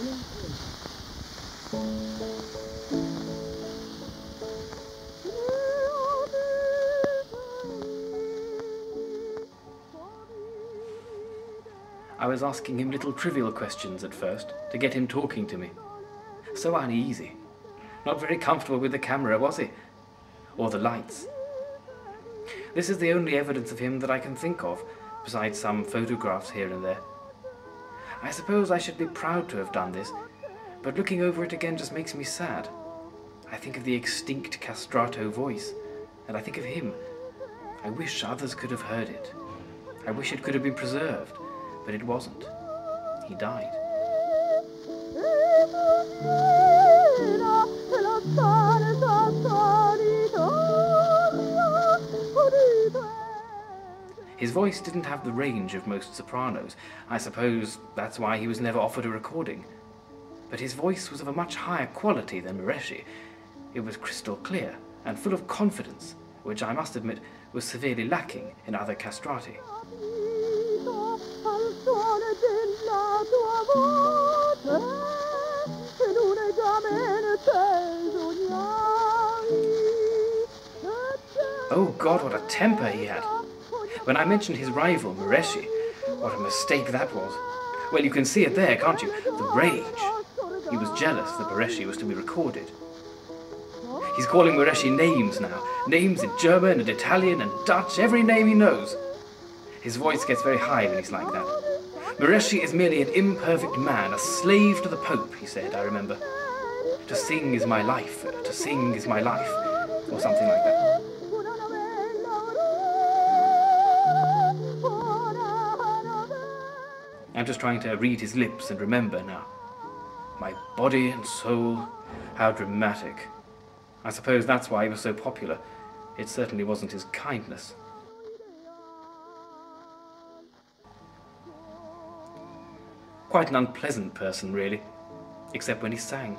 I was asking him little trivial questions at first to get him talking to me. So uneasy. Not very comfortable with the camera, was he? Or the lights. This is the only evidence of him that I can think of, besides some photographs here and there. I suppose I should be proud to have done this, but looking over it again just makes me sad. I think of the extinct castrato voice, and I think of him. I wish others could have heard it. I wish it could have been preserved, but it wasn't. He died. His voice didn't have the range of most sopranos. I suppose that's why he was never offered a recording. But his voice was of a much higher quality than Moreschi. It was crystal clear and full of confidence, which I must admit was severely lacking in other castrati. Oh God, what a temper he had! When I mentioned his rival, Moreschi, what a mistake that was. Well, you can see it there, can't you? The rage. He was jealous that Moreschi was to be recorded. He's calling Moreschi names now. Names in German and Italian and Dutch, every name he knows. His voice gets very high when he's like that. Moreschi is merely an imperfect man, a slave to the Pope, he said, I remember. To sing is my life, to sing is my life, or something like that. Just trying to read his lips and remember now. My body and soul, how dramatic. I suppose that's why he was so popular. It certainly wasn't his kindness. Quite an unpleasant person, really, except when he sang.